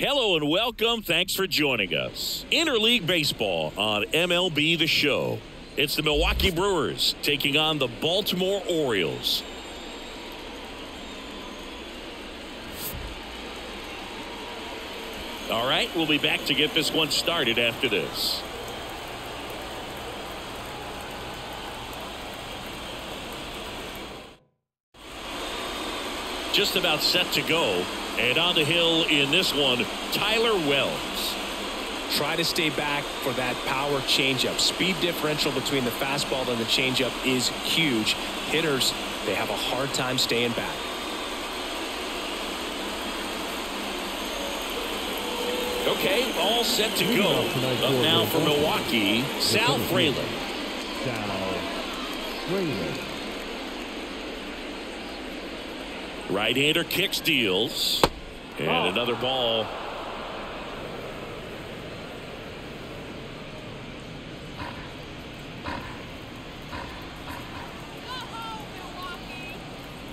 Hello and welcome. Thanks for joining us. Interleague Baseball on MLB The Show. It's the Milwaukee Brewers taking on the Baltimore Orioles. All right, we'll be back to get this one started after this. Just about set to go. And on the hill in this one, Tyler Wells. Try to stay back for that power changeup. Speed differential between the fastball and the changeup is huge. Hitters, they have a hard time staying back. Okay, all set to go. Up now for Milwaukee, Sal Frelick. Sal Frelick. Right-hander kicks deals. And another ball.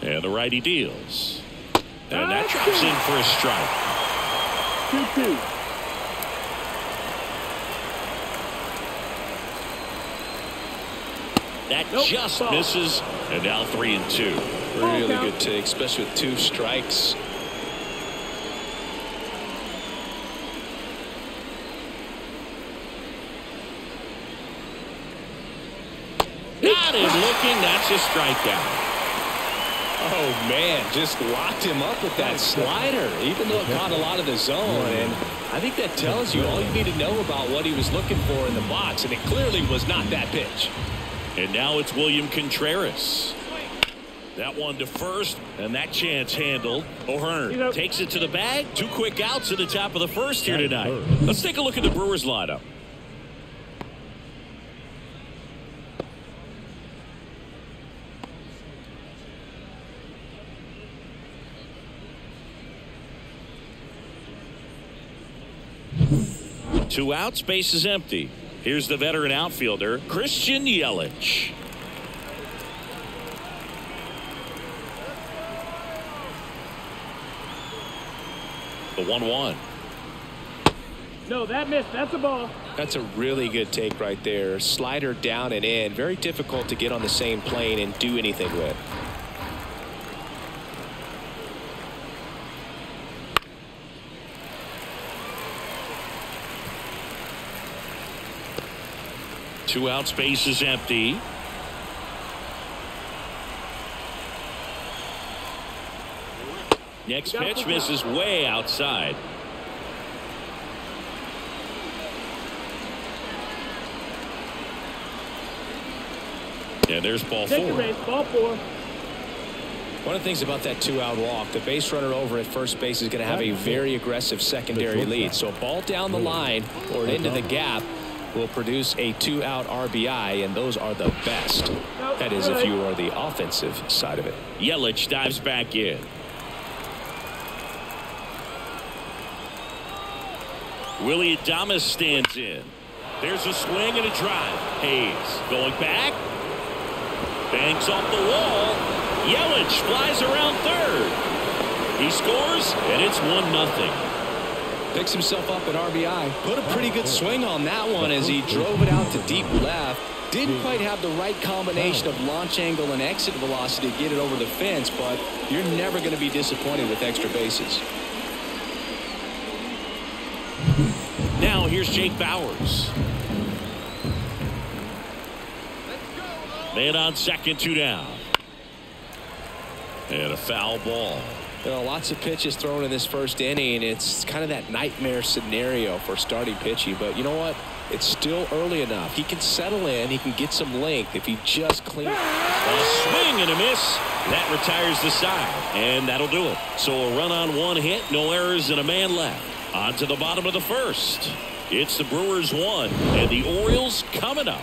And the righty deals. And that drops in for a strike. 2 2. That just misses. And now three and two. Really good take, especially with two strikes. Got him looking. That's a strikeout. Oh, man, just locked him up with that slider, even though it caught a lot of the zone. And I think that tells you all you need to know about what he was looking for in the box, and it clearly was not that pitch. And now it's William Contreras. That one to first, and that chance handled. O'Hearn takes it to the bag. Two quick outs at the top of the first here tonight. Let's take a look at the Brewers lineup. Two outs, base is empty. Here's the veteran outfielder, Christian Yelich. The 1 1. No, that missed. That's a ball. That's a really good take right there. Slider down and in. Very difficult to get on the same plane and do anything with. Two out space is empty. Next pitch misses way outside. And there's ball Take the four. race. Ball four. One of the things about that two-out walk, the base runner over at first base is going to have a very aggressive secondary lead. So a ball down the line or into the gap will produce a two-out RBI, and those are the best. That is if you are the offensive side of it. Yelich dives back in. Willy Adames stands in. There's a swing and a drive. Hays going back. Bangs off the wall. Yelich flies around third. He scores, and it's 1 nothing. Picks himself up at RBI. Put a pretty good swing on that one as he drove it out to deep left. Didn't quite have the right combination of launch angle and exit velocity to get it over the fence, but you're never going to be disappointed with extra bases. Now here's Jake Bauers. Man on second, two down. And a foul ball. You know, lots of pitches thrown in this first inning. It's kind of that nightmare scenario for starting pitching. But you know what? It's still early enough. He can settle in. He can get some length if he just cleans. A swing and a miss. That retires the side. And that'll do it. So a run on one hit, no errors, and a man left. On to the bottom of the first. It's the Brewers one, and the Orioles coming up.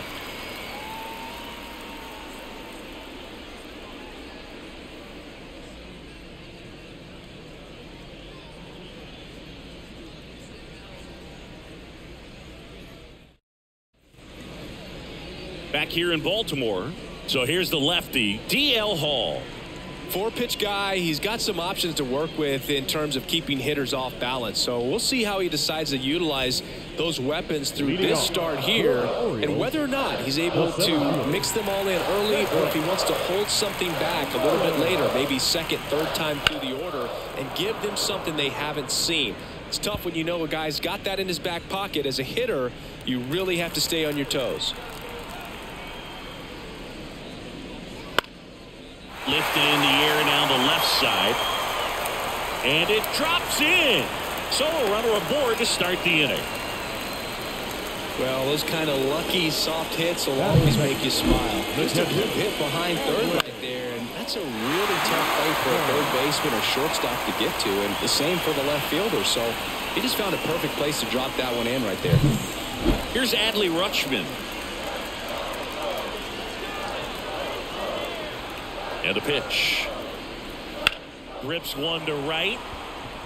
Back here in Baltimore. So here's the lefty, DL Hall. Four pitch guy. He's got some options to work with in terms of keeping hitters off balance. So we'll see how he decides to utilize those weapons through this start here and whether or not he's able to mix them all in early or if he wants to hold something back a little bit later, maybe second, third time through the order and give them something they haven't seen. It's tough when you know a guy's got that in his back pocket. As a hitter, you really have to stay on your toes. Lifted in the air down the left side. And it drops in. So a runner aboard to start the inning. Well, those kind of lucky soft hits will always make you smile. Just a good hit behind third right there, and that's a really tough play for a third baseman or shortstop to get to, and the same for the left fielder. So he just found a perfect place to drop that one in right there. Here's Adley Rutschman. And a pitch. Grips one to right.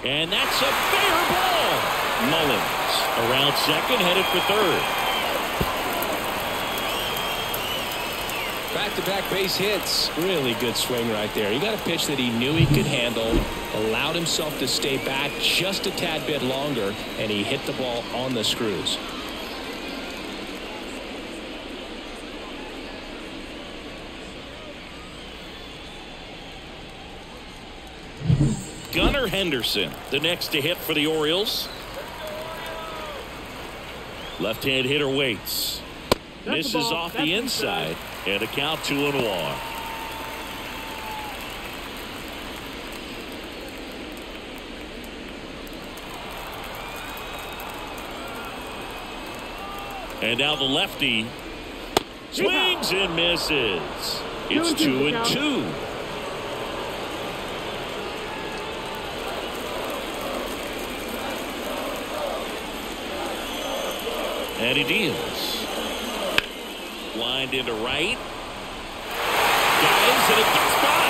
And that's a fair ball. Mullins around second, headed for third. Back-to-back -back base hits. Really good swing right there. He got a pitch that he knew he could handle, allowed himself to stay back just a tad bit longer, and he hit the ball on the screws. Gunnar Henderson, the next to hit for the Orioles. Left-hand hitter waits. That's Misses off That's the inside. And a count two and one. And now the lefty swings and misses. It's two and two. And he deals. Lined into right. Dives and it gets by.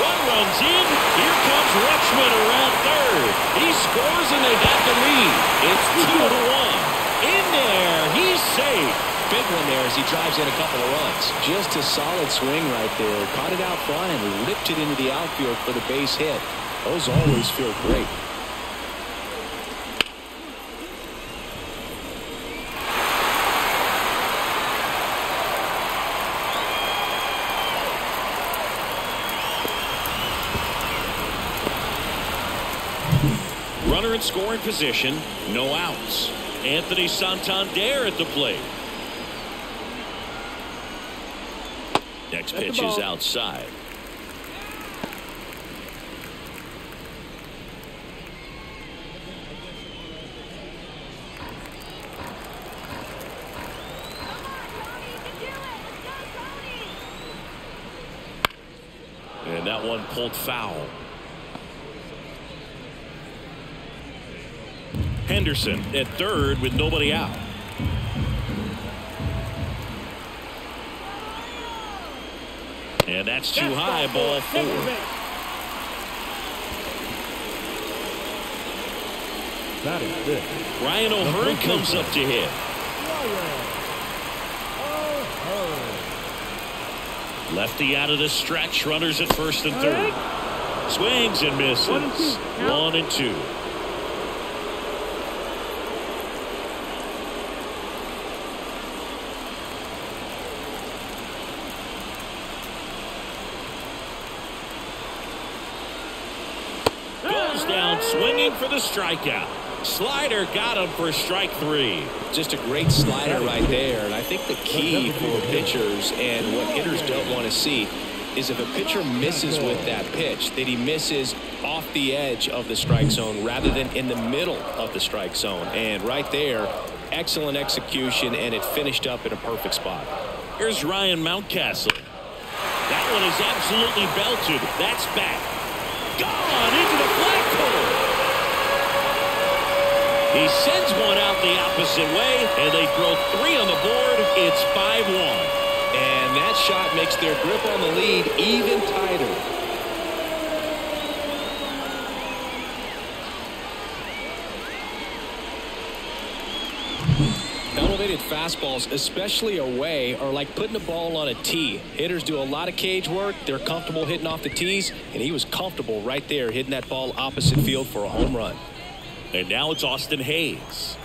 One runs in. Here comes Rutschman around third. He scores and they have the lead. It's two to one. In there. He's safe. Big one there as he drives in a couple of runs. Just a solid swing right there. Caught it out front and ripped it into the outfield for the base hit. Those always feel great. Scoring position, no outs. Anthony Santander at the plate. Next pitch is outside. And that one pulled foul. Henderson at third with nobody out. And that's too that's high, ball four. That is good. Ryan O'Hearn comes up to hit. Oh, oh. Lefty out of the stretch, runners at first and third. Swings and misses. One and two. For the strikeout. Slider got him for strike three. Just a great slider right there. And I think the key for pitchers and what hitters don't want to see is if a pitcher misses with that pitch, that he misses off the edge of the strike zone rather than in the middle of the strike zone. And right there, excellent execution, and it finished up in a perfect spot. Here's Ryan Mountcastle. That one is absolutely belted. That's back. Gone into the He sends one out the opposite way, and they throw three on the board. It's 5-1. And that shot makes their grip on the lead even tighter. elevated fastballs, especially away, are like putting a ball on a tee. Hitters do a lot of cage work. They're comfortable hitting off the tees, and he was comfortable right there hitting that ball opposite field for a home run. And now it's Austin Hays.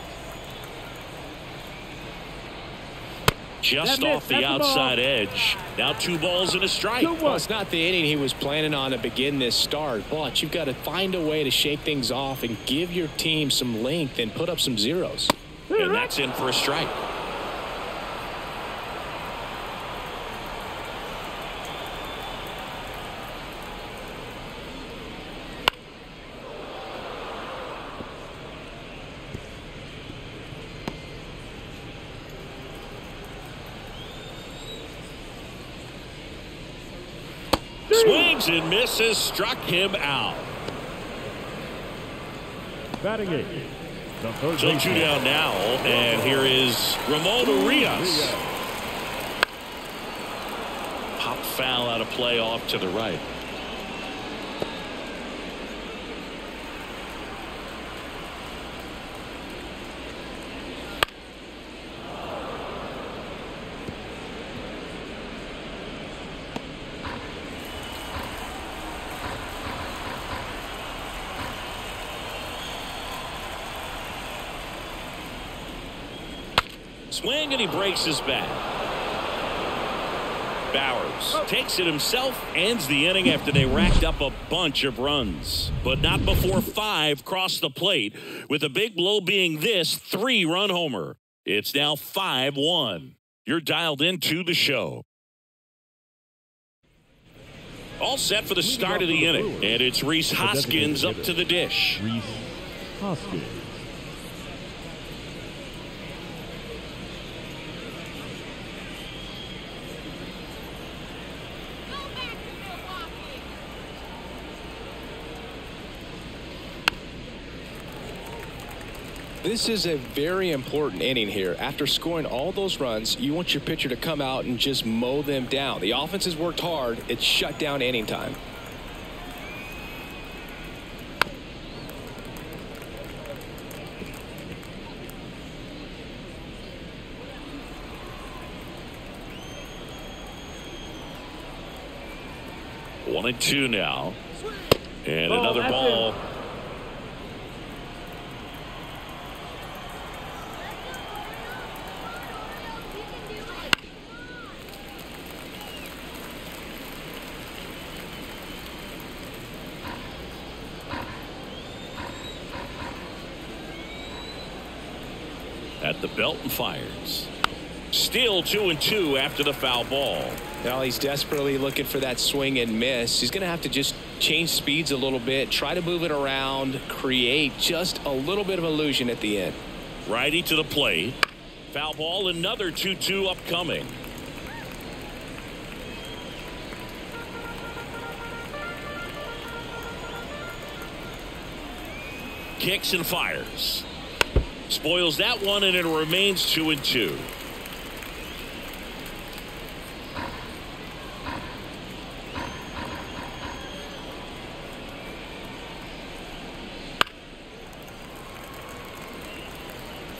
Just off the outside edge. Now two balls and a strike. Well, it's not the inning he was planning on to begin this start, but you've got to find a way to shake things off and give your team some length and put up some zeros. And that's in for a strike. Swings and misses, struck him out. Batting third So two down now, and here is Ramon Urias. Pop foul out of play off to the right. Swing and he breaks his bat. Bauers takes it himself, ends the inning after they racked up a bunch of runs. But not before five crossed the plate, with a big blow being this three run homer. It's now 5 1. You're dialed into the show. All set for the start of the inning, and it's Rhys Hoskins up to the dish. Rhys Hoskins. This is a very important inning here. After scoring all those runs, you want your pitcher to come out and just mow them down. The offense has worked hard. It's shut down inning time. One and two now. And another ball. It. at the belt and fires. Still two and two after the foul ball. Now he's desperately looking for that swing and miss. He's going to have to just change speeds a little bit, try to move it around, create just a little bit of illusion at the end. Righty to the plate. Foul ball, another 2 2 upcoming. Kicks and fires. Spoils that one, and it remains 2 and 2.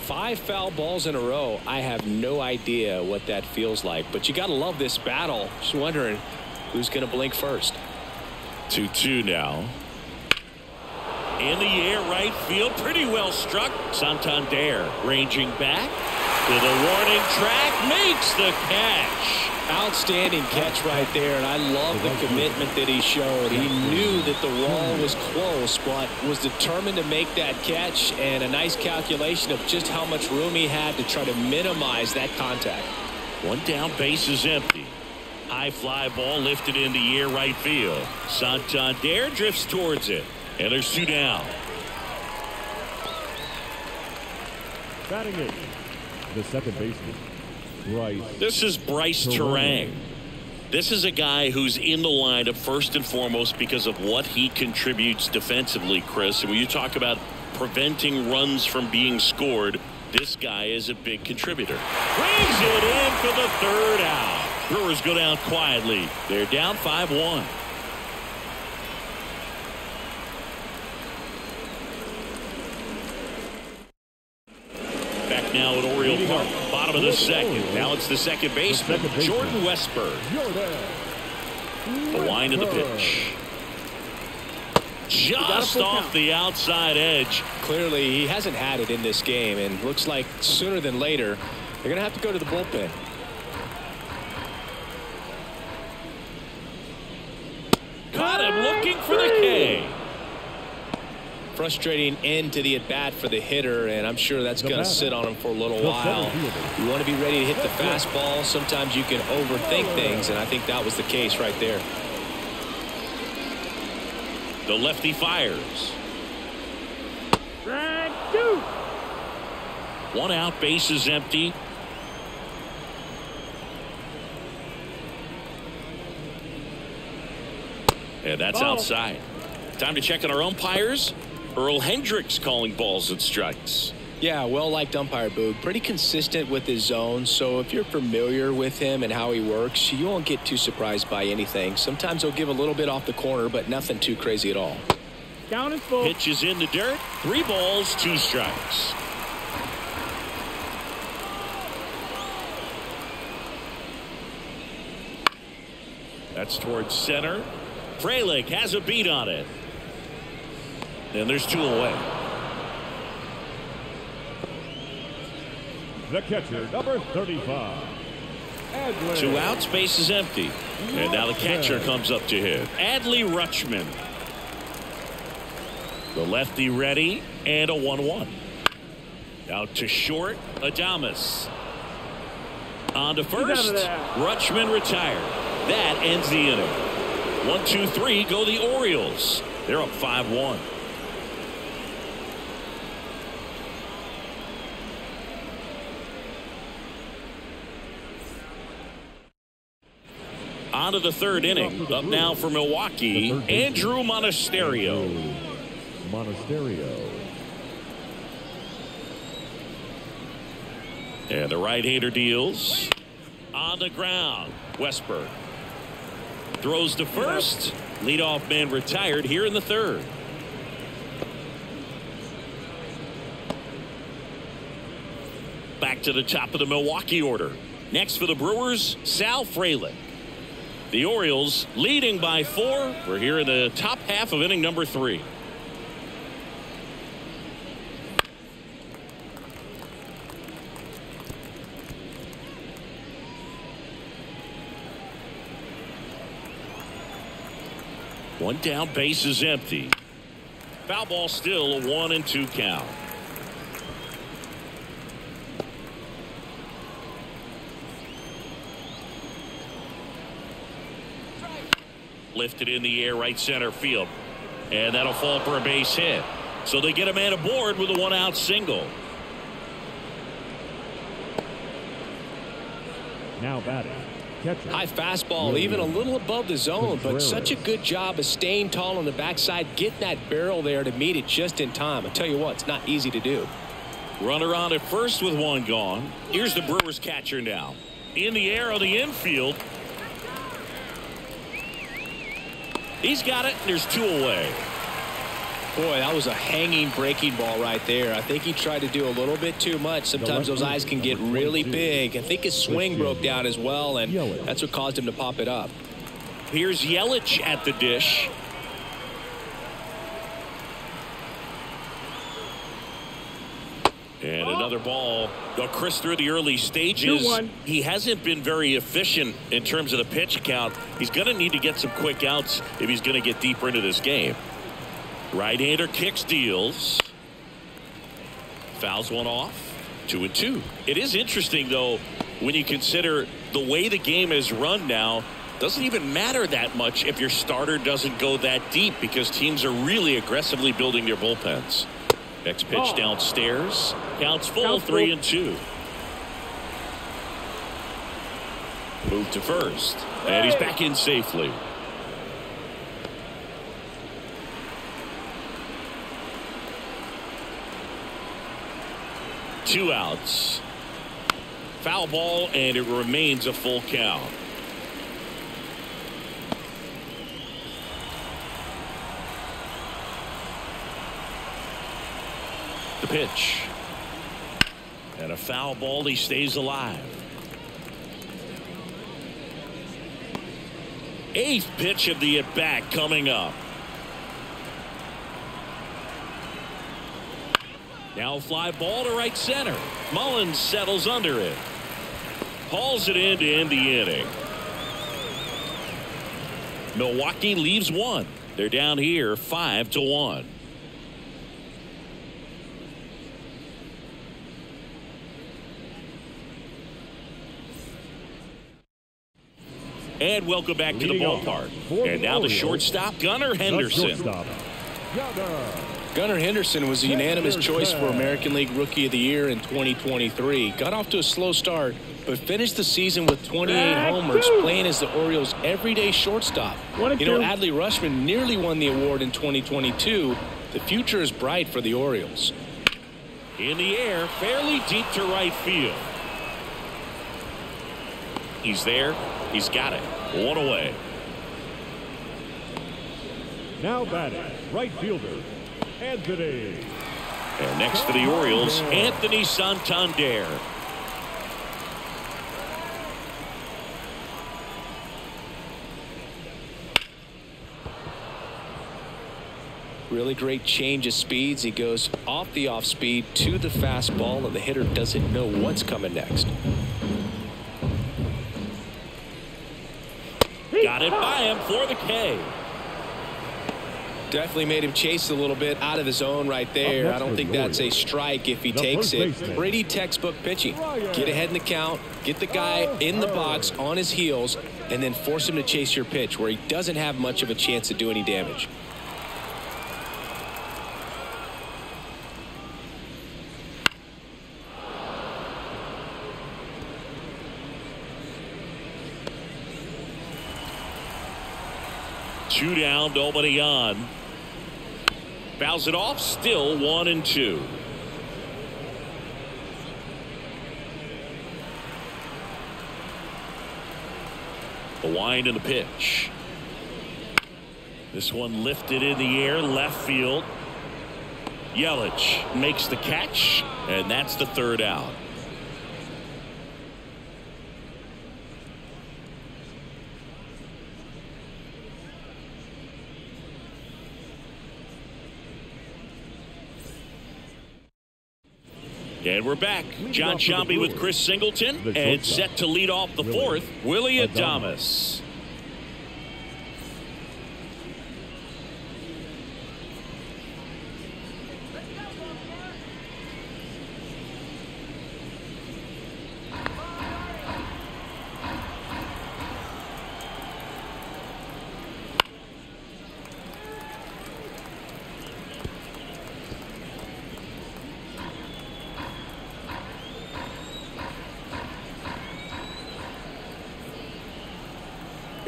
Five foul balls in a row. I have no idea what that feels like, but you got to love this battle. Just wondering who's going to blink first. 2 2 now. In the air, right field, pretty well struck. Santander ranging back to the warning track, makes the catch. Outstanding catch right there, and I love the commitment that he showed. He knew that the wall was close, but was determined to make that catch, and a nice calculation of just how much room he had to try to minimize that contact. One down, base is empty. High fly ball lifted in the air, right field. Santander drifts towards it, and there's two down. Batting eight. The second baseman. Brice. This is Brice Turang. This is a guy who's in the lineup first and foremost because of what he contributes defensively, Chris. And when you talk about preventing runs from being scored, this guy is a big contributor. Brings it in for the third out. Brewers go down quietly. They're down 5 1. Back now at Oriole Park. Bottom of the second. Now it's the second baseman. Jordan Westburg. Jordan. The line of the pitch. Just off the outside edge. Clearly, he hasn't had it in this game, and looks like sooner than later, they're going to have to go to the bullpen. Caught him looking for the K. Frustrating end to the at bat for the hitter, and I'm sure that's going to sit on him for a little while. You want to be ready to hit the fastball. Sometimes you can overthink things, and I think that was the case right there. The lefty fires. Strike two. One out, base is empty. And that's Ball. outside. Time to check on our umpires. Earl Hendricks calling balls and strikes. Yeah, well liked umpire Boog. Pretty consistent with his zone. So if you're familiar with him and how he works, you won't get too surprised by anything. Sometimes he'll give a little bit off the corner, but nothing too crazy at all. Count is full. Pitch is in the dirt. Three balls, two strikes. That's towards center. Frelick has a beat on it. And there's two away. The catcher, number 35. Adley. Two outs, base is empty. And now the catcher comes up to hit. Adley Rutschman. The lefty ready and a 1 1. Out to short, Adames. On to first. Rutschman retired. That ends the inning. One, two, three, go the Orioles. They're up 5 1. On to the third inning. Up now for Milwaukee, The third baseman. Andruw Monasterio. Monasterio. And the right-hander deals. On the ground, Westburg. Throws to first. Leadoff man retired here in the third. Back to the top of the Milwaukee order. Next for the Brewers, Sal Frelick. The Orioles leading by four. We're here in the top half of inning number three. One down, base is empty. Foul ball still a one and two count. Lifted in the air right center field. And that'll fall for a base hit. So they get a man aboard with a one out single. Now batting. Catcher. High fastball, even a little above the zone, but such a good job of staying tall on the backside, getting that barrel there to meet it just in time. I tell you what, it's not easy to do. Runner on at first with one gone. Here's the Brewers catcher now. In the air on the infield. He's got it. and There's two away. Boy, that was a hanging breaking ball right there. I think he tried to do a little bit too much. Sometimes those eyes can get really big. I think his swing broke down as well, and that's what caused him to pop it up. Here's Yelich at the dish. And another ball. Chris, through the early stages, he hasn't been very efficient in terms of the pitch count. He's going to need to get some quick outs if he's going to get deeper into this game. Right-hander kicks deals. Fouls one off. Two and two. It is interesting, though, when you consider the way the game is run now. Doesn't even matter that much if your starter doesn't go that deep because teams are really aggressively building their bullpens. Next pitch Oh. downstairs. Counts full, Counts three full. and two. Move to first. And he's back in safely. Two outs. Foul ball, and it remains a full count. The pitch. And a foul ball, he stays alive. Eighth pitch of the at bat coming up. Now fly ball to right center. Mullins settles under it. Hauls it in to end the inning. Milwaukee leaves one. They're down here five to one. And welcome back to the ballpark. And now the shortstop, Gunnar Henderson. Gunnar Henderson was a unanimous choice for American League Rookie of the Year in 2023. Got off to a slow start, but finished the season with 28 homers, playing as the Orioles' everyday shortstop. You know, Adley Rutschman nearly won the award in 2022. The future is bright for the Orioles. In the air, fairly deep to right field. He's there. He's got it. One away. Now batting, right fielder, Anthony. And next for the Orioles, Anthony Santander. Really great change of speeds. He goes off the off speed to the fastball, and the hitter doesn't know what's coming next. Got it by him for the K. Definitely made him chase a little bit out of his zone right there. I don't think that's a strike if he takes it. Pretty textbook pitching. Get ahead in the count, get the guy in the box on his heels, and then force him to chase your pitch where he doesn't have much of a chance to do any damage. Two down, nobody on. Fouls it off, still one and two. The wind and the pitch. This one lifted in the air, left field. Yelich makes the catch, and that's the third out. And we're back. John Sciambi with Chris Singleton and set to lead off the fourth, Willy Adames.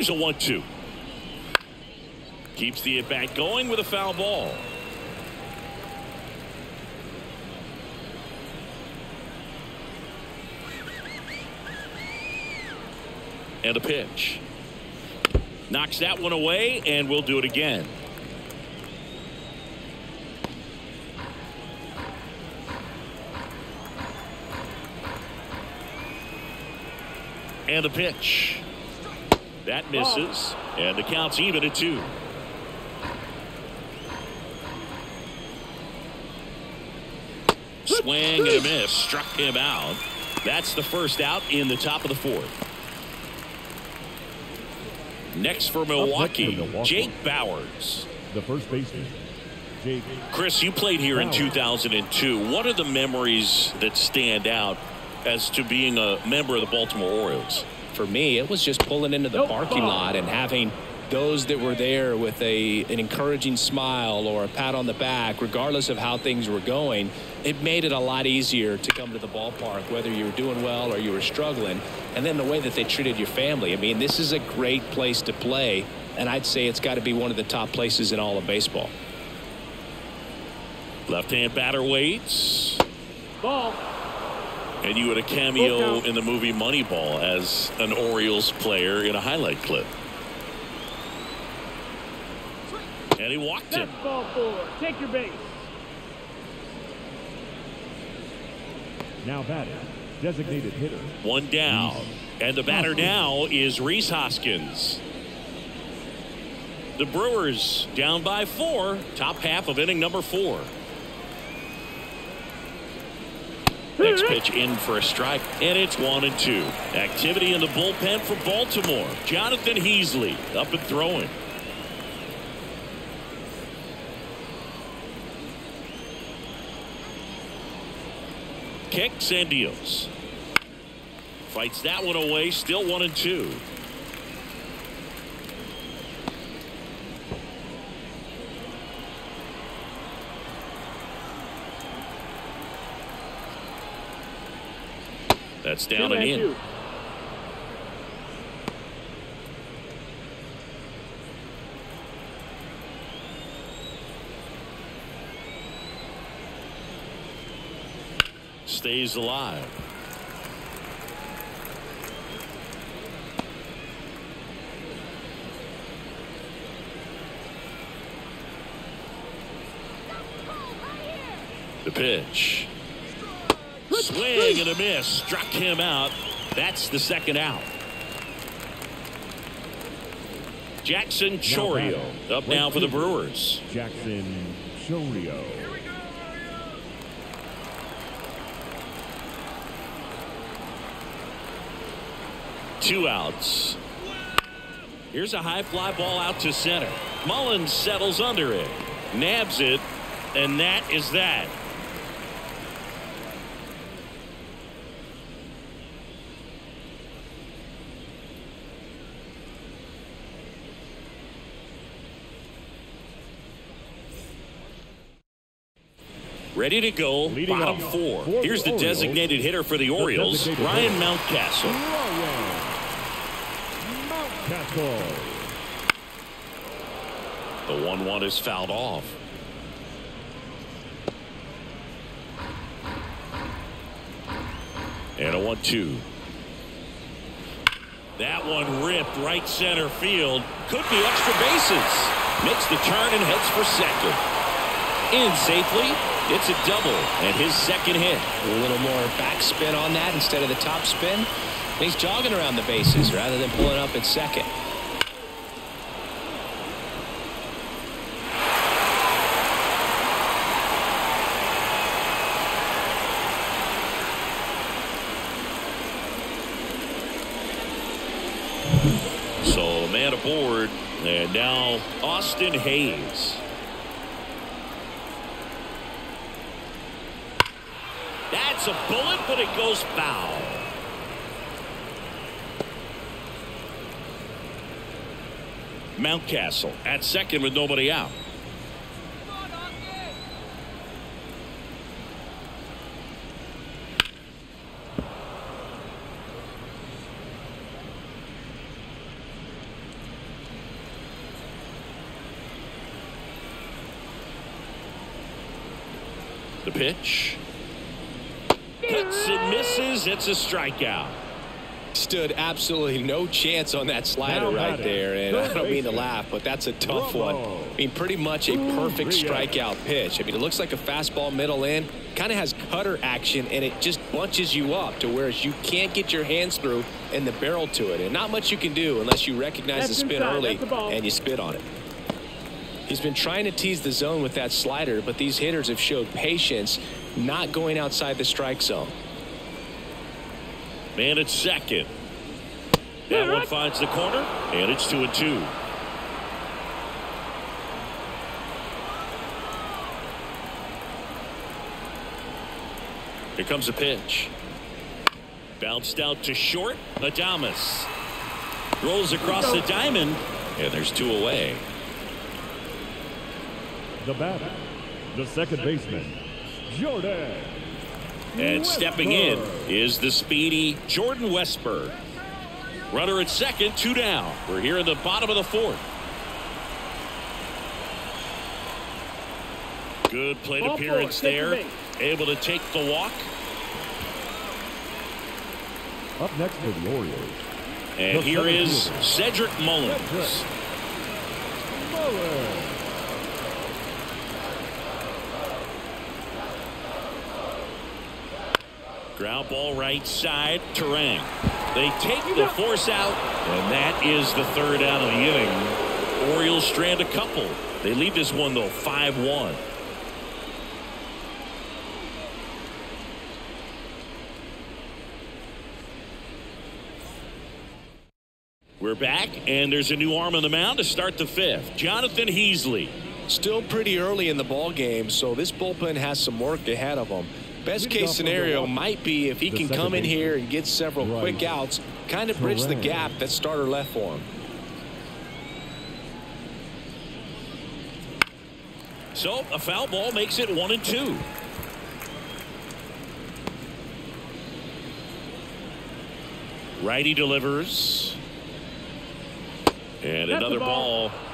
A one-two. Keeps the at-bat going with a foul ball. And a pitch. Knocks that one away, and we'll do it again. And a pitch. That misses, and the count's even at two. Swing and a miss. Struck him out. That's the first out in the top of the fourth. Next for Milwaukee, Milwaukee. Jake Bauers. The first baseman. Jake. Chris, you played here in 2002. What are the memories that stand out as to being a member of the Baltimore Orioles? For me, it was just pulling into the parking oh. lot and having those that were there with a an encouraging smile or a pat on the back, regardless of how things were going, it made it a lot easier to come to the ballpark, whether you were doing well or you were struggling. And then the way that they treated your family. I mean, this is a great place to play, and I'd say it's got to be one of the top places in all of baseball. Left-hand batter waits. Ball. And you had a cameo in the movie Moneyball as an Orioles player in a highlight clip. And he walked That's ball four. Take your base. Now batting, designated hitter. One down. And the batter now is Rhys Hoskins. The Brewers down by four. Top half of inning number four. Next pitch in for a strike, and it's one and two. Activity in the bullpen for Baltimore. Jonathan Heasley up and throwing. Kicks and deals. Fights that one away, still one and two. That's down and in. Stays alive. The pitch. Swing and a miss. Struck him out. That's the second out. Jackson Chourio up now for the Brewers. Jackson Chourio. Two outs. Here's a high fly ball out to center. Mullins settles under it. Nabs it. And that is that. Ready to go. Leading Bottom off four. for Here's the Orioles, designated hitter for the Orioles, Ryan. Mountcastle. Mountcastle. The 1 1 is fouled off. And a 1 2. That one ripped right center field. Could be extra bases. Makes the turn and heads for second. In safely. It's a double and his second hit. A little more backspin on that instead of the top spin. And he's jogging around the bases rather than pulling up at second. So man aboard. And now Austin Hays. That's a bullet, but it goes foul. Mountcastle at second with nobody out. The pitch. It's a strikeout. Stood absolutely no chance on that slider Now right there. And I don't mean to laugh, but that's a tough one. I mean, pretty much a perfect strikeout pitch. I mean, it looks like a fastball middle in, kind of has cutter action, and it just bunches you up to where you can't get your hands through and the barrel to it. And not much you can do unless you recognize That's the spin inside. early ball. and you spit on it. He's been trying to tease the zone with that slider, but these hitters have showed patience not going outside the strike zone. Man at second. That one finds the corner, and it's two and two. Here comes a pitch. Bounced out to short. Adames rolls across the diamond, and there's two away. The batter, the second baseman, Jordan. And stepping in is the speedy Jordan Westburg. Runner at second, two down. We're here in the bottom of the fourth. Good plate Ball appearance four, there. Able to take the walk. Up next for the Orioles, And The here is Cedric Mullins. Cedric. Mullins. Ground ball right side. Turang. They take the force out, and that is the third out of the inning. Orioles strand a couple. They leave this one, though, 5-1. We're back, and there's a new arm on the mound to start the fifth. Jonathan Heasley. Still pretty early in the ball game, so this bullpen has some work ahead of them. Best case scenario might be if he can come in here and get several quick outs, kind of bridge the gap that starter left for him. So a foul ball makes it one and two. Righty delivers. And That's another ball. ball.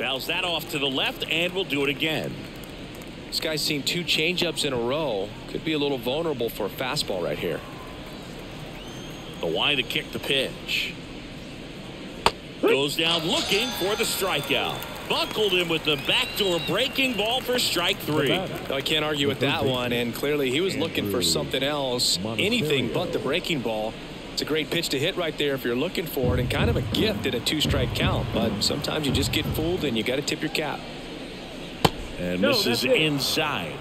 Fouls that off to the left and will do it again. This guy's seen two changeups in a row. Could be a little vulnerable for a fastball right here. The wide to kick the pitch. Goes down looking for the strikeout. Buckled him with the backdoor breaking ball for strike three. I can't argue with that one, and clearly he was looking for something else, anything but the breaking ball. It's a great pitch to hit right there if you're looking for it, and kind of a gift at a two-strike count. But sometimes you just get fooled, and you got to tip your cap. And No, this is it. inside.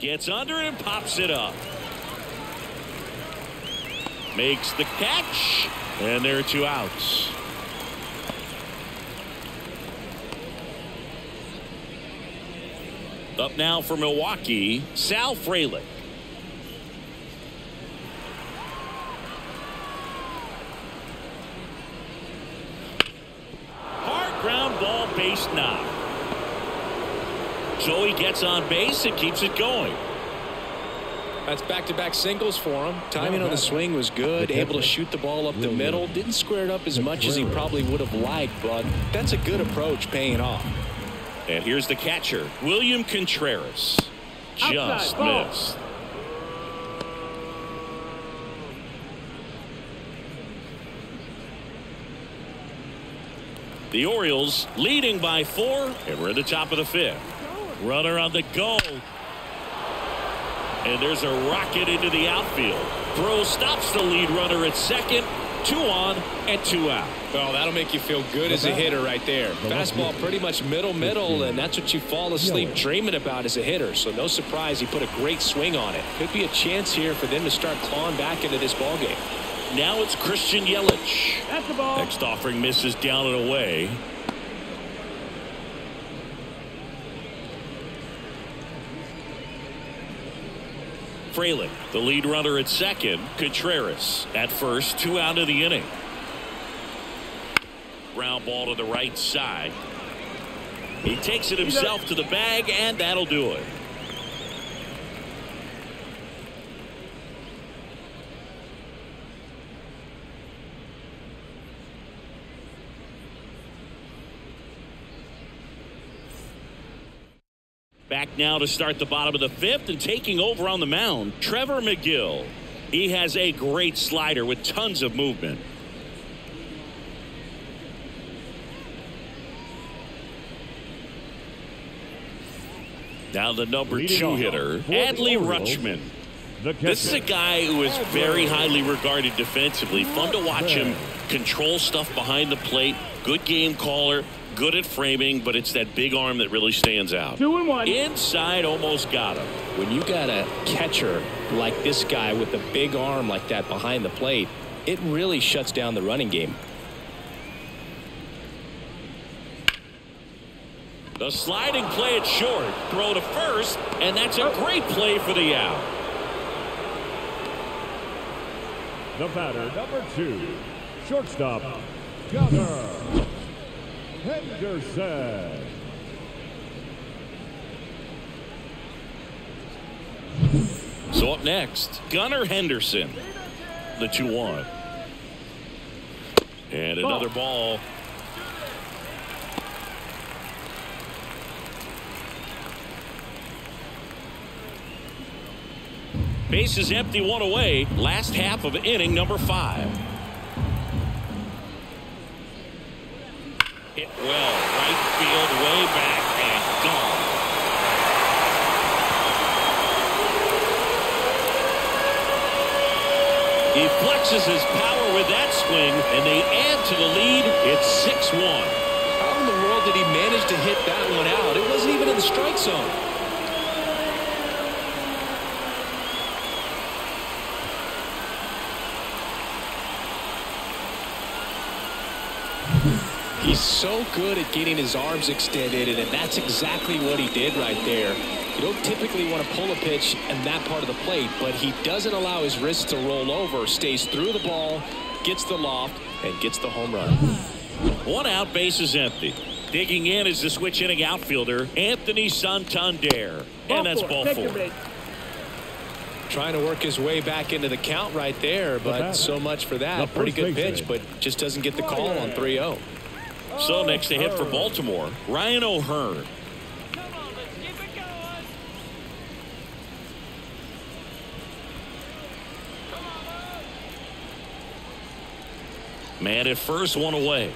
Gets under it and pops it up. Makes the catch. And there are two outs. Up now for Milwaukee, Sal Frelick. Hard ground ball base knock. Joey gets on base and keeps it going. That's back-to-back singles for him. Timing on the swing was good. Able to shoot the ball up the middle. Didn't square it up as much as he probably would have liked, but that's a good approach paying off. And here's the catcher, William Contreras. Just Outside, missed. The Orioles leading by four, and we're at the top of the fifth. Runner on the go. And there's a rocket into the outfield. Throw stops the lead runner at second. Two on and two out. Well, that'll make you feel good as a hitter right there. Fastball pretty much middle middle, and that's what you fall asleep dreaming about as a hitter. So no surprise he put a great swing on it. Could be a chance here for them to start clawing back into this ball game. Now it's Christian Yelich. That's the ball. Next offering misses down and away. Frelick, the lead runner at second. Contreras at first, two out of the inning. Ground ball to the right side. He takes it himself to the bag, and that'll do it. Back now to start the bottom of the fifth and taking over on the mound, Trevor Megill. He has a great slider with tons of movement. Now the number two hitter, Adley Rutschman. This is a guy who is very highly regarded defensively. Fun to watch him control stuff behind the plate. Good game caller, good at framing, but it's that big arm that really stands out. Two and one. Inside almost got him. When you got a catcher like this guy with a big arm like that behind the plate, it really shuts down the running game. The sliding play at short. Throw to first, and that's a oh. great play for the out. The batter, number two, shortstop, Gunnar Henderson. So up next, Gunnar Henderson. The 2 1. And another ball. Bases empty, one away. Last half of inning number five. Hit well, right field, way back and gone. He flexes his power with that swing, and they add to the lead. It's 6-1. How in the world did he manage to hit that one out? It wasn't even in the strike zone. He's so good at getting his arms extended, and that's exactly what he did right there. You don't typically want to pull a pitch in that part of the plate, but he doesn't allow his wrists to roll over, stays through the ball, gets the loft, and gets the home run. One out, base is empty. Digging in is the switch hitting outfielder, Anthony Santander. And that's ball four. Trying to work his way back into the count right there, but so much for that. Pretty good pitch, but just doesn't get the call on 3-0. So next to hit for Baltimore, Ryan O'Hearn. Man at first, one away.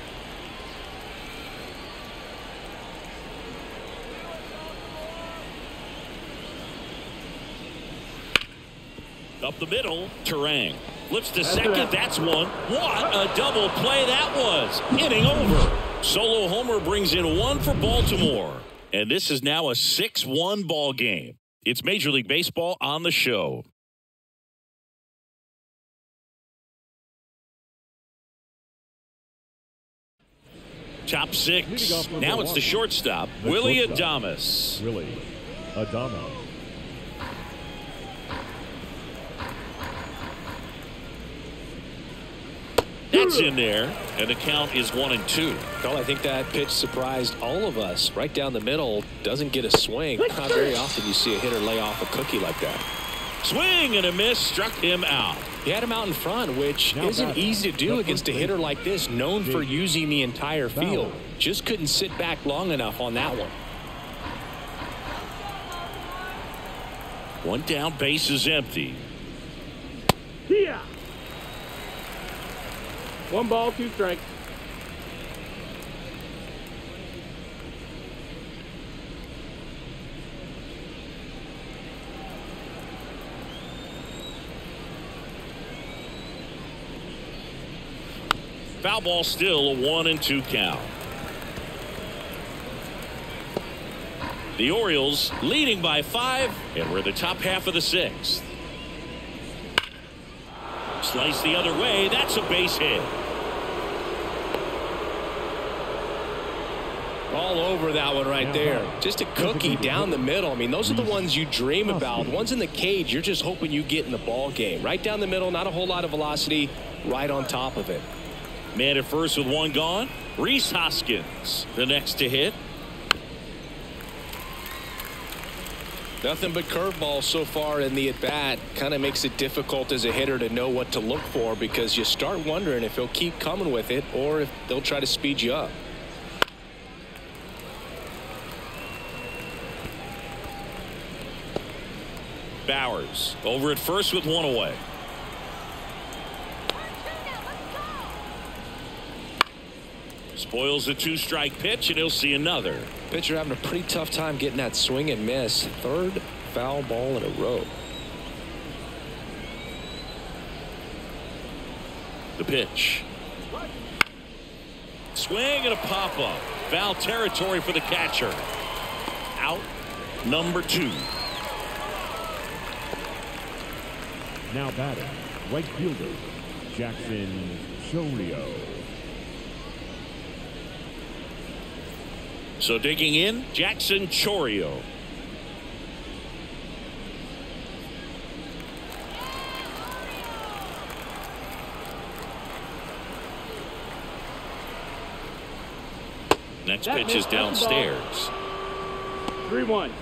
Up the middle, Turang. Flips to second. That's one. What a double play that was. Hitting over. Solo homer brings in one for Baltimore. And this is now a 6-1 ball game. It's Major League Baseball on the show. Top six. Now it's the shortstop, The Willy shortstop. Adames. Willy Adamo. That's in there, and the count is one and two. Well, I think that pitch surprised all of us. Right down the middle, doesn't get a swing. Not very often you see a hitter lay off a cookie like that. Swing and a miss struck him out. He had him out in front, which Now isn't batting, easy to do the against a hitter like this, known for using the entire field. Just couldn't sit back long enough on that one. One down, base is empty. Yeah. One ball, two strikes. Foul ball still a one and two count. The Orioles leading by five, and we're the top half of the sixth. Slice the other way. That's a base hit. All over that one right there. Uh-huh. Just a cookie down the middle. I mean, those are the ones you dream about. The ones in the cage, you're just hoping you get in the ball game. Right down the middle, not a whole lot of velocity, right on top of it. Man at first with one gone. Rhys Hoskins, the next to hit. Nothing but curveballs so far in the at bat. Kind of makes it difficult as a hitter to know what to look for because you start wondering if he'll keep coming with it or if they'll try to speed you up. Bauers over at first with one away. Spoils the two strike pitch, and he'll see another. Pitcher having a pretty tough time getting that swing and miss. Third foul ball in a row. The pitch. Swing and a pop up. Foul territory for the catcher. Out number two. Now batting, right fielder, Jackson Chourio. So digging in, Jackson Chourio. Next That pitch is missed. That's the ball. downstairs. Three one.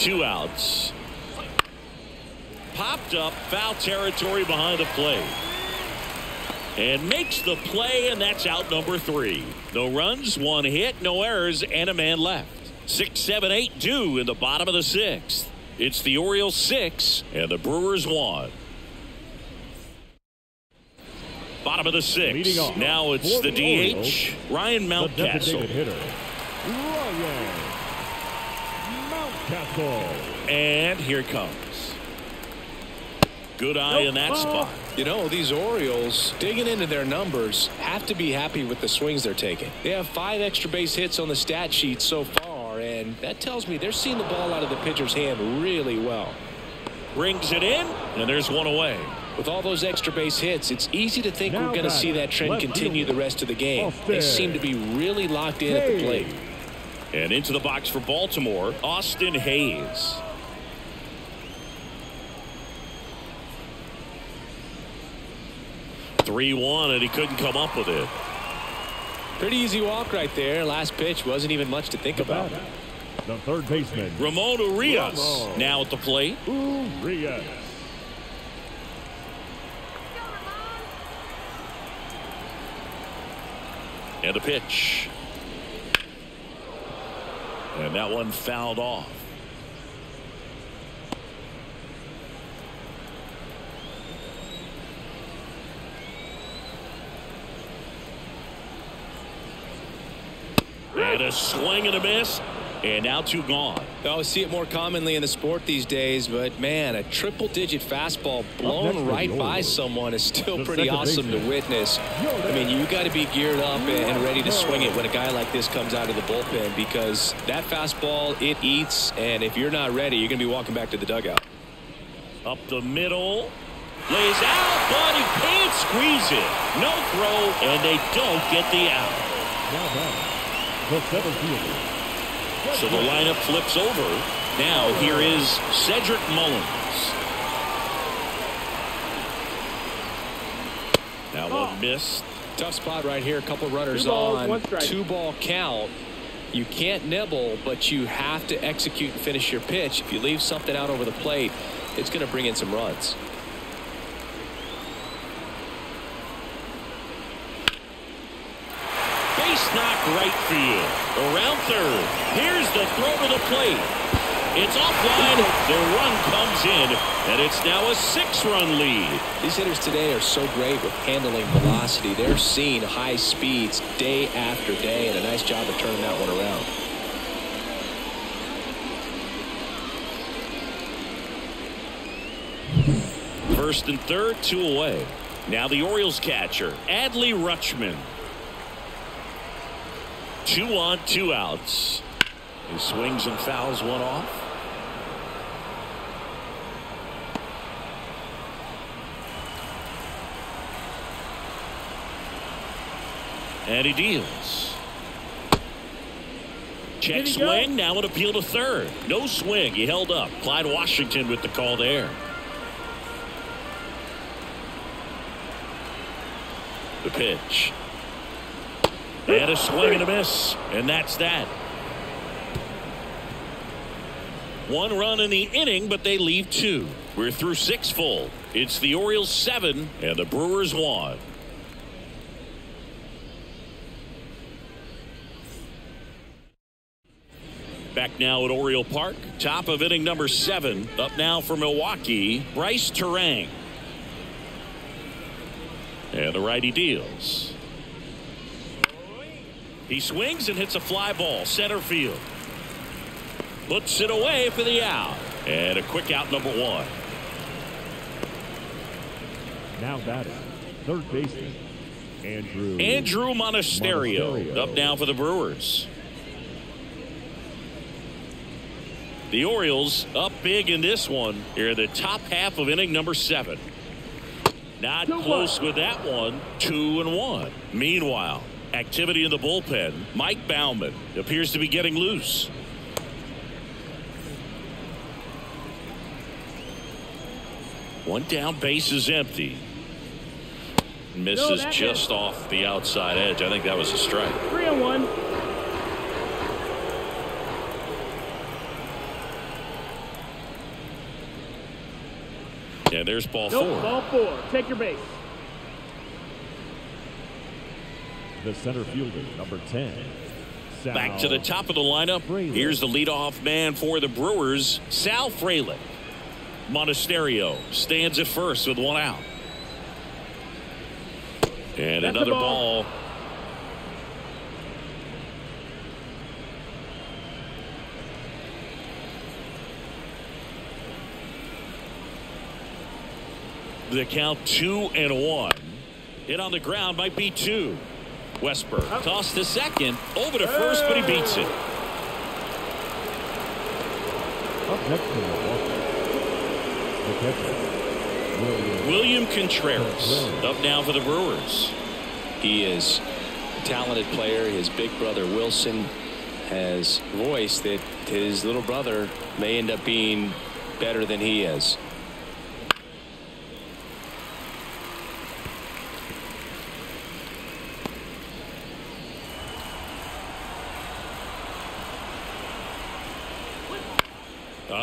two outs. Popped up, foul territory behind the plate. And makes the play, and that's out number three. No runs, one hit, no errors, and a man left. Six, seven, eight, two in the bottom of the sixth. It's the Orioles six, and the Brewers one. Bottom of the sixth. Now it's the DH, Ryan Mountcastle. Mountcastle. And here it comes. Good eye in that spot. You know, these Orioles, digging into their numbers, have to be happy with the swings they're taking. They have five extra base hits on the stat sheet so far, and that tells me they're seeing the ball out of the pitcher's hand really well. Brings it in, and there's one away. With all those extra base hits, it's easy to think Now we're going to see that trend continue the rest of the game. They seem to be really locked in at the plate. Hays. And into the box for Baltimore, Austin Hays. Three one, and he couldn't come up with it. Pretty easy walk right there. Last pitch wasn't even much to think about. The third baseman, Ramon Urias Ramon. now at the plate. Urias. And a pitch. And that one fouled off. And a swing and a miss. And now two gone. Oh, see it more commonly in the sport these days, but man, a triple digit fastball blown for right by Orioles. someone is still The pretty awesome to witness. I mean, you got to be geared up and and ready to swing it when a guy like this comes out of the bullpen because that fastball, it eats, and if you're not ready, you're going to be walking back to the dugout. Up the middle. Lays out, but he can't squeeze it. No throw, and they don't get the out. Now batting, the center fielder, So the lineup flips over. Now here is Cedric Mullins. Now one oh. missed. Tough spot right here. A couple runners Two balls, on. one. Two ball count. You can't nibble, but you have to execute and finish your pitch. If you leave something out over the plate, it's going to bring in some runs. Knock right field. Around third. Here's the throw to the plate. It's offline. The run comes in, and it's now a six-run lead. These hitters today are so great with handling velocity. They're seeing high speeds day after day, and a nice job of turning that one around. First and third, two away. Now the Orioles catcher, Adley Rutschman. Two on, two outs. He swings and fouls one off. And he deals. Check swing, now an appeal to third. No swing, he held up. Clyde Washington with the call there. The pitch. And a swing and a miss. And that's that. One run in the inning, but they leave two. We're through six full. It's the Orioles seven and the Brewers one. Back now at Oriole Park. Top of inning number seven. Up now for Milwaukee, Brice Turang. And the righty deals. He swings and hits a fly ball center field. Puts it away for the out. And a quick out number one. now batting, third baseman, Andruw. Andruw Monasterio, Monasterio. up now for the Brewers. The Orioles up big in this one. Here, the top half of inning number seven. Not close with that one. Two and one. Meanwhile, activity in the bullpen. Mike Baumann appears to be getting loose. One down, base is empty. Misses that just off the outside edge. I think that was a strike. Three and one. And there's ball Nope, four. ball four. Take your base. The center fielder, number 10. Sal Back to the top of the lineup. Here's the leadoff man for the Brewers, Sal Frelick. Monasterio stands at first with one out. And That's another ball. ball. The count two and one. Hit on the ground might be two. Westburg tossed to second, over to first, but he beats it. Up next to The catcher, William William Contreras up now for the Brewers. He is a talented player. His big brother Wilson has voiced that his little brother may end up being better than he is.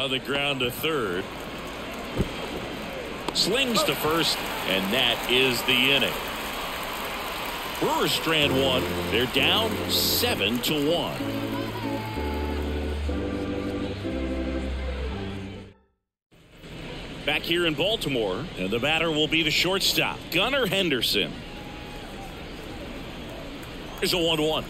The ground to third. Slings to first, and that is the inning. Brewers strand one. They're down seven to one. Back here in Baltimore, and the batter will be the shortstop, Gunnar Henderson. Here's a 1 1.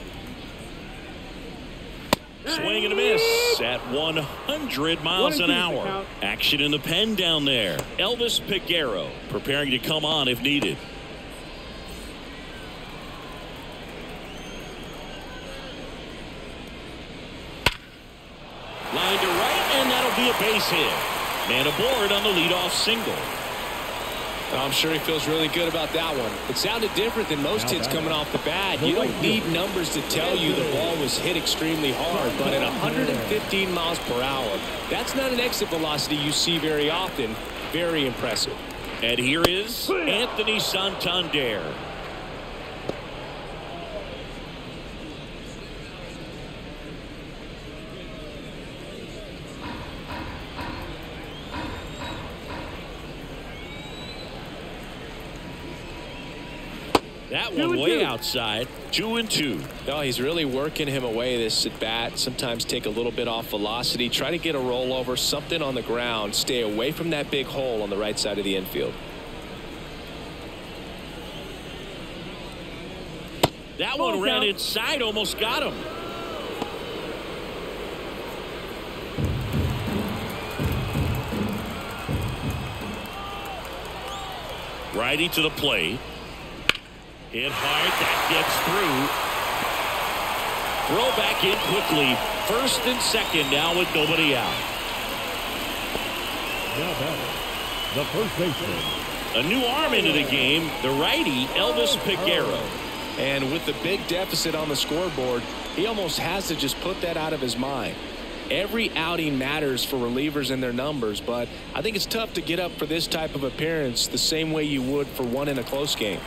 Swing and a miss at 100 miles an and two, the hour. Action in the pen down there. Elvis Peguero preparing to come on if needed. Line to right, and that'll be a base hit. Man aboard on the leadoff single. I'm sure he feels really good about that one. It sounded different than most hits coming off the bat. You don't need numbers to tell you the ball was hit extremely hard, but at 115 miles per hour, that's not an exit velocity you see very often. Very impressive. And here is Anthony Santander. That Two one way two. outside. Two and two. No, he's really working him away this at bat. Sometimes take a little bit off velocity. Try to get a rollover, something on the ground. Stay away from that big hole on the right side of the infield. Oh, That one ran inside, almost got him. Righty to the plate. Hit hard. That gets through. Throw back in quickly. First and second now with nobody out. now batting. The first baseman, A new arm into the game. The righty, Elvis oh, Peguero. And with the big deficit on the scoreboard, he almost has to just put that out of his mind. Every outing matters for relievers and their numbers, but I think it's tough to get up for this type of appearance the same way you would for one in a close game.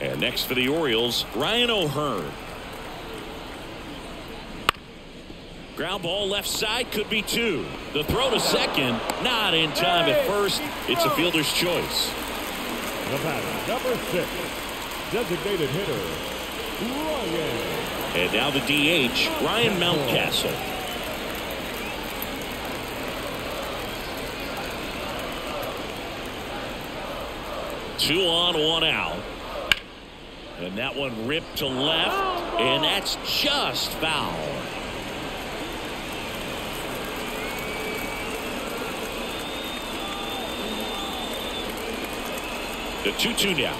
And next for the Orioles, Ryan O'Hearn. Ground ball left side could be two. The throw to second, not in time at first. It's a fielder's choice. the batter, number six, designated hitter, Ryan. And now the DH, Ryan Mountcastle. Two on, one out. And that one ripped to left, and that's just foul. The 2-2 now.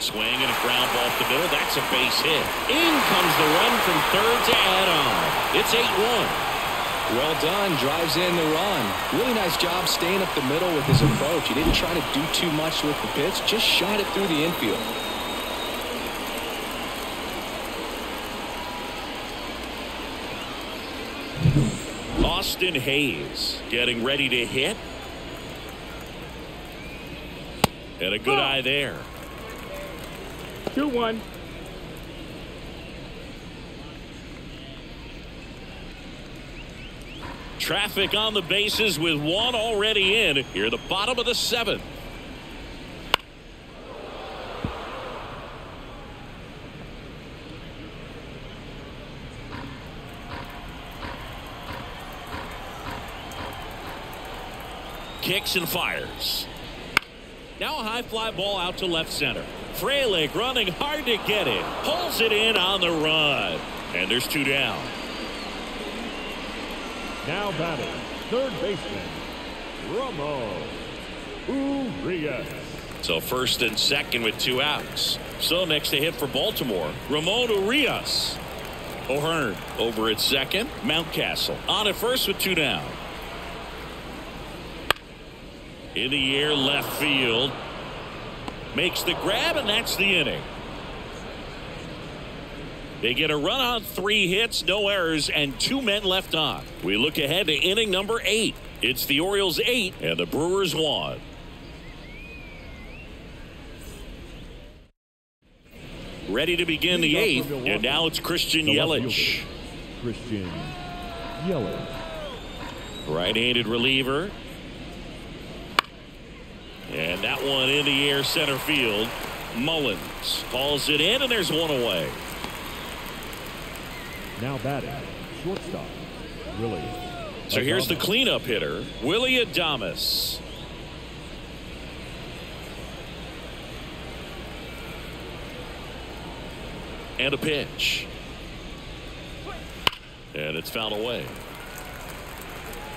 Swing and a ground ball up the middle. That's a base hit. In comes the run from third to add on. It's 8-1. Well done. Drives in the run. Really nice job staying up the middle with his approach. He didn't try to do too much with the pitch. Just shot it through the infield. Austin Hays getting ready to hit. And a good oh. eye there. 2-1. Traffic on the bases with one already in. Here, the bottom of the seventh. Kicks and fires. Now a high fly ball out to left center. Frelick running hard to get it. Pulls it in on the run. And there's two down. Now batting, third baseman, Ramon Urias. So first and second with two outs. So next to hit for Baltimore, Ramon Urias. O'Hearn over at second. Mountcastle on at first with two down. In the air left field. Makes the grab and that's the inning. They get a run on three hits, no errors, and two men left on. We look ahead to inning number eight. It's the Orioles eight and the Brewers one. Ready to begin the eighth, and now it's Christian Yelich. Christian Yelich. Right-handed reliever. And that one in the air center field. Mullins calls it in, and there's one away. Now batting, shortstop, Willy. So here's the cleanup hitter, Willy Adames. And a pitch. And it's fouled away.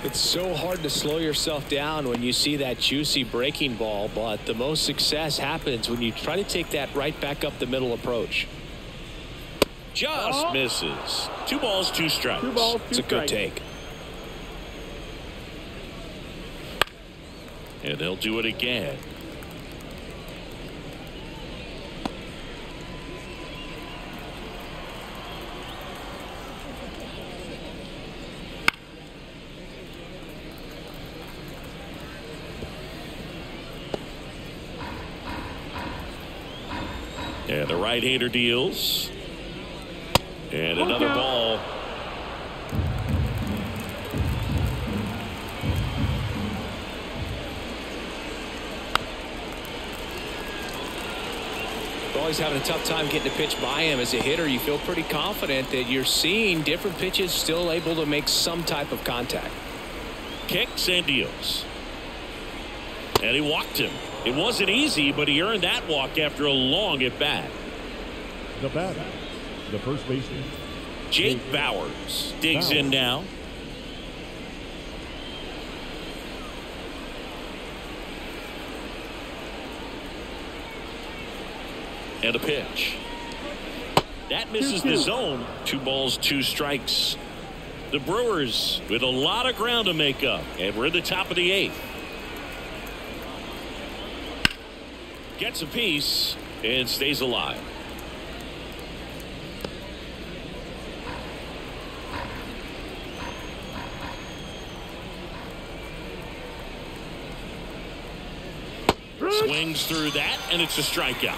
It's so hard to slow yourself down when you see that juicy breaking ball, but the most success happens when you try to take that right back up the middle approach. Just Oh. misses. Two balls, two strikes. Two balls, two It's a good take. And they'll do it again. And the right-hander deals. And another count. ball. Always having a tough time getting a pitch by him as a hitter. You feel pretty confident that you're seeing different pitches still able to make some type of contact. kicks and deals. And he walked him. It wasn't easy, but he earned that walk after a long at bat. The batter, the first baseman, Jake Bauers digs Bauers. in now. And a pitch. That misses the zone. Two balls, two strikes. The Brewers with a lot of ground to make up. And we're at the top of the eighth. Gets a piece and stays alive. Swings through that, and it's a strikeout.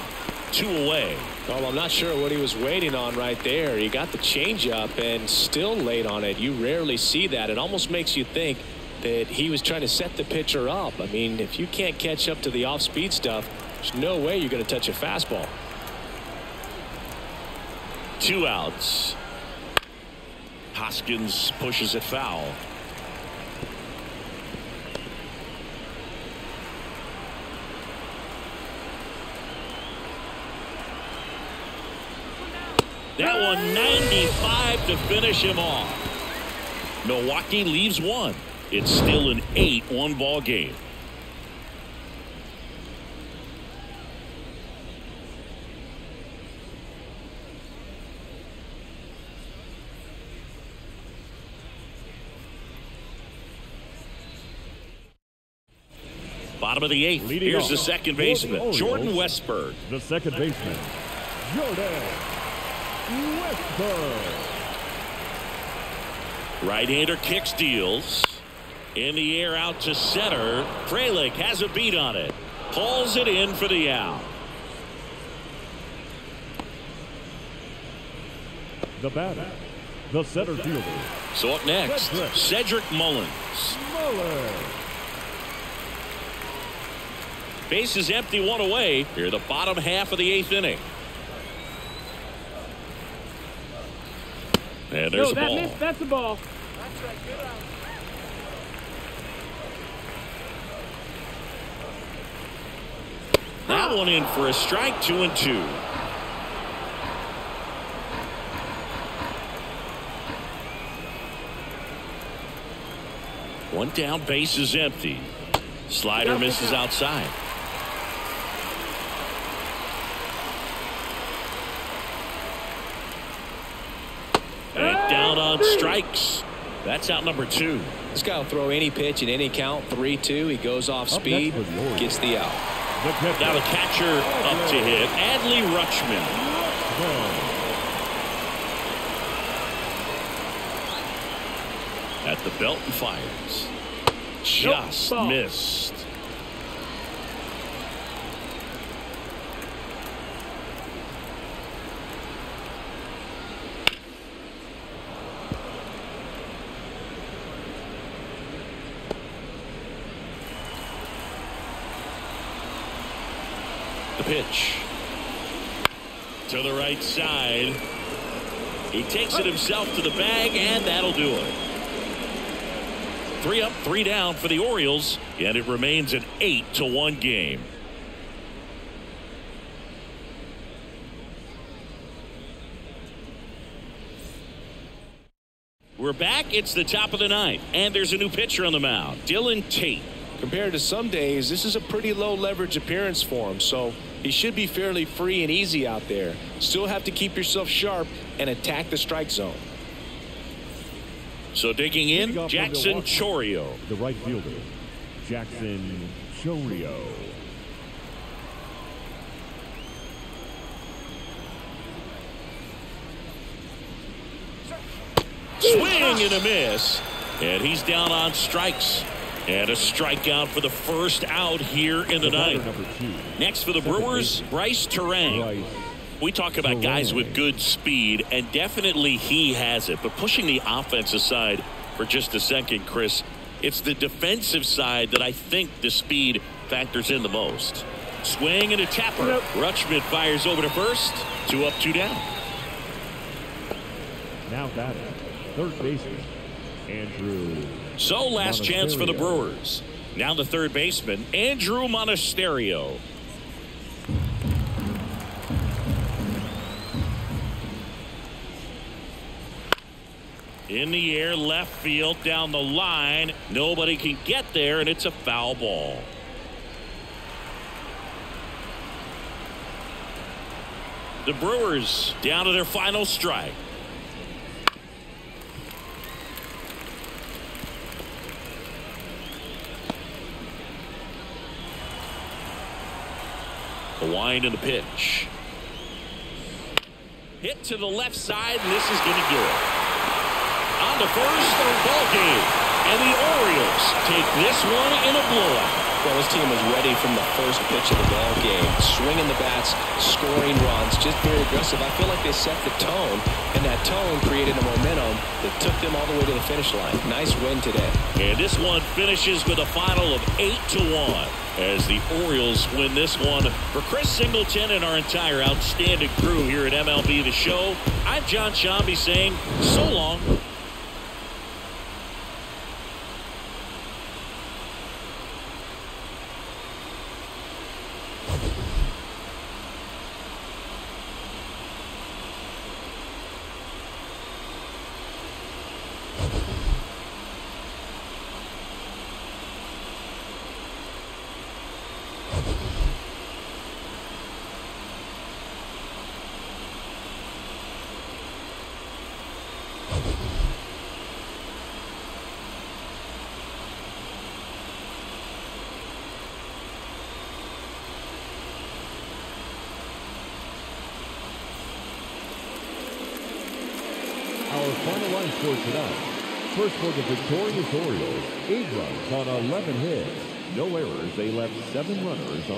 Two away. Well, I'm not sure what he was waiting on right there. He got the changeup and still late on it. You rarely see that. It almost makes you think that he was trying to set the pitcher up. I mean, if you can't catch up to the off-speed stuff, there's no way you're going to touch a fastball. Two outs. Hoskins pushes it foul. That one 95 to finish him off. Milwaukee leaves one. It's still an 8-1 ball game. Bottom of the eighth. Leading Here's off the second baseman, Jordan Westburg. the second baseman, Jordan Westburg. Right-hander kicks deals. In the air out to center. Frelick has a beat on it. Pulls it in for the out. The batter, the center fielder, So up next, Cedric. Cedric Mullins. Muller. Base is empty, one away. Here, the bottom half of the eighth inning. And there's No, a that ball. missed. That's a ball. That one in for a strike, two and two. One down, base is empty. Slider misses outside. And down on strikes. That's out number two. This guy will throw any pitch in any count. 3 2. He goes off Up speed, next for the Orioles. gets the out. The catcher. Now the catcher up to hit. Adley Rutschman. At the belt and fires. Just missed. The pitch. To the right side. He takes it himself to the bag, and that'll do it. Three up, three down for the Orioles, and it remains an eight to one game. We're back. It's the top of the ninth, and there's a new pitcher on the mound, Dylan Tate. Compared to some days, this is a pretty low leverage appearance for him, so he should be fairly free and easy out there. Still have to keep yourself sharp and attack the strike zone. So digging in, Leading off for Jackson Chourio. The right fielder, Jackson Chourio. Swing and a miss. And he's down on strikes. And a strikeout for the first out here in the The batter ninth. Next for the Brewers. Brice Turang. We talk about guys with good speed, and definitely he has it. But pushing the offense aside for just a second, Chris, it's the defensive side that I think the speed factors in the most. Swing and a tapper. Yep. Rutschman fires over to first. Two up, two down. Now batting, third baseman, Andruw. So last chance for the Brewers. Now the third baseman, Andruw Monasterio. In the air, left field, down the line. Nobody can get there, and it's a foul ball. The Brewers down to their final strike. Wind and the pitch. Hit to the left side, and this is going to do it. On the first third ball game. And the Orioles take this one in a blowout. Well, this team was ready from the first pitch of the ball game, swinging the bats, scoring runs, just very aggressive. I feel like they set the tone, and that tone created a momentum that took them all the way to the finish line. Nice win today. And this one finishes with a final of 8 to 1 as the Orioles win this one. For Chris Singleton and our entire outstanding crew here at MLB The Show, I'm Jon Sciambi saying so long. Our final line score tonight. First for the victorious Orioles, eight runs on 11 hits. No errors. They left seven runners on